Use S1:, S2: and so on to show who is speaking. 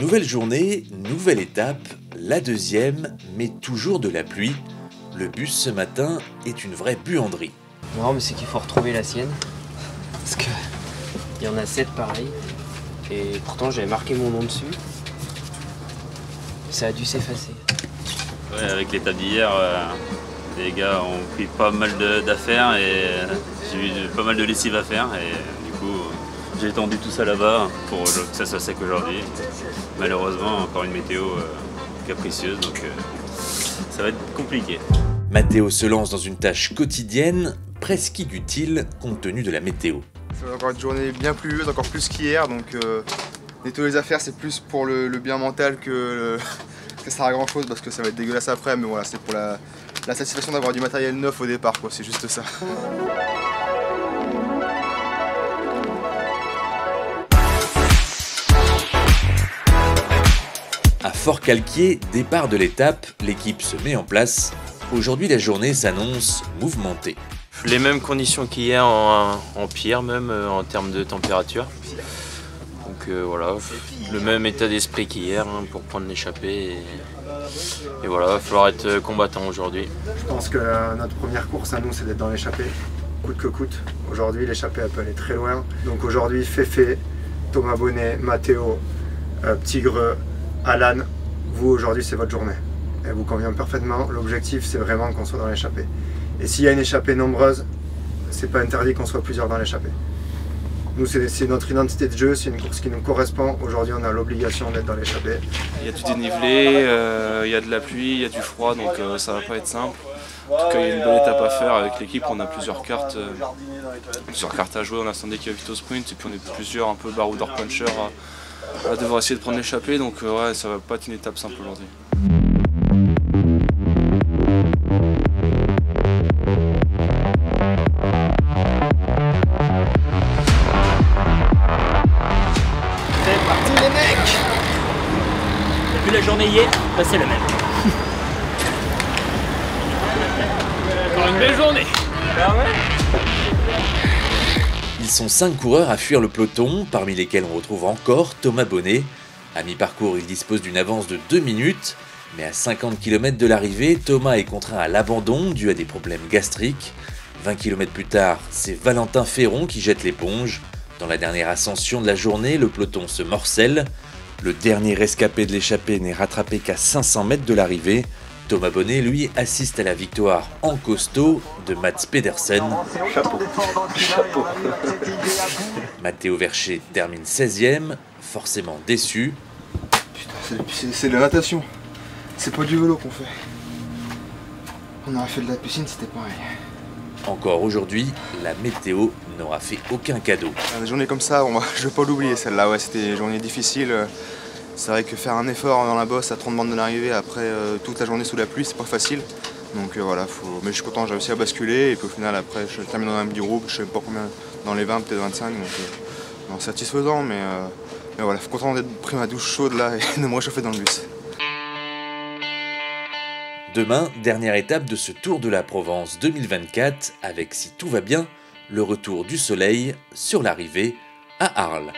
S1: Nouvelle journée, nouvelle étape, la deuxième, mais toujours de la pluie. Le bus ce matin est une vraie buanderie.
S2: Non, mais c'est qu'il faut retrouver la sienne. Parce que il y en a sept pareils. Et pourtant j'avais marqué mon nom dessus. Ça a dû s'effacer.
S3: Ouais, avec l'étape d'hier, euh, les gars ont pris pas mal de- d'affaires et euh, j'ai eu pas mal de lessive à faire. Et j'ai tendu tout ça là-bas pour que ça soit sec aujourd'hui. Malheureusement, encore une météo euh, capricieuse, donc euh, ça va être compliqué.
S1: Matteo se lance dans une tâche quotidienne, presque inutile compte tenu de la météo.
S4: Ça va encore une journée bien pluvieuse, encore plus qu'hier, donc euh, nettoyer les affaires c'est plus pour le, le bien mental que, le- que ça sert à grand chose parce que ça va être dégueulasse après, mais voilà, c'est pour la, la satisfaction d'avoir du matériel neuf au départ, quoi, c'est juste ça.
S1: À Fort-Calquier, départ de l'étape, l'équipe se met en place. Aujourd'hui, la journée s'annonce mouvementée.
S5: Les mêmes conditions qu'hier, en, en pire même euh, en termes de température. Donc euh, voilà, le même état d'esprit qu'hier hein, pour prendre l'échappée. Et, et voilà, il va falloir être euh, combattant aujourd'hui.
S6: Je pense que notre première course à nous, c'est d'être dans l'échappée, coûte que coûte. Aujourd'hui, l'échappée, elle peut aller très loin. Donc aujourd'hui, Féfé, Thomas Bonnet, Mathéo, euh, Petit Greux, Alan, vous, aujourd'hui, c'est votre journée. Elle vous convient parfaitement. L'objectif, c'est vraiment qu'on soit dans l'échappée. Et s'il y a une échappée nombreuse, c'est pas interdit qu'on soit plusieurs dans l'échappée. Nous, c'est notre identité de jeu, c'est une course qui nous correspond. Aujourd'hui, on a l'obligation d'être dans l'échappée.
S7: Il y a du dénivelé, euh, il y a de la pluie, il y a du froid, donc euh, ça va pas être simple. En tout cas, il y a une belle étape à faire avec l'équipe. On a plusieurs cartes, euh, plusieurs cartes à jouer. On a scindé qui a Vito Sprint et puis on est plusieurs un peu baroudeur puncher à, devoir essayer de prendre l'échappée. Donc euh, ouais, ça va pas être une étape simple aujourd'hui.
S8: Vu la journée hier, bah c'est le même. Encore une belle journée.
S1: Ils sont cinq coureurs à fuir le peloton, parmi lesquels on retrouve encore Thomas Bonnet. À mi-parcours, il dispose d'une avance de 2 minutes, mais à 50 km de l'arrivée, Thomas est contraint à l'abandon dû à des problèmes gastriques. 20 km plus tard, c'est Valentin Ferron qui jette l'éponge. Dans la dernière ascension de la journée, le peloton se morcelle. Le dernier rescapé de l'échappée n'est rattrapé qu'à 500 mètres de l'arrivée. Thomas Bonnet, lui, assiste à la victoire en costaud de Mats Pedersen. Mathéo Vercher termine 16ème, forcément déçu.
S4: C'est- C'est c'est de la natation, c'est pas du vélo qu'on fait. On aurait fait de la piscine, c'était pareil.
S1: Encore aujourd'hui, la météo n'aura fait aucun cadeau.
S4: Des journées comme ça, on va- je vais pas l'oublier celle-là, ouais, c'était des journées difficiles. C'est vrai que faire un effort dans la bosse à 30 bandes de l'arrivée après euh, toute la journée sous la pluie, c'est pas facile. Donc euh, voilà, faut... mais je suis content, j'ai réussi à basculer et puis au final après je termine dans un petit groupe, je sais pas combien, dans les 20, peut-être 25, donc euh, satisfaisant, mais, euh, mais voilà, faut content d'être pris ma douche chaude là et de me réchauffer dans le bus.
S1: Demain, dernière étape de ce Tour de la Provence 2024 avec, si tout va bien, le retour du soleil sur l'arrivée à Arles.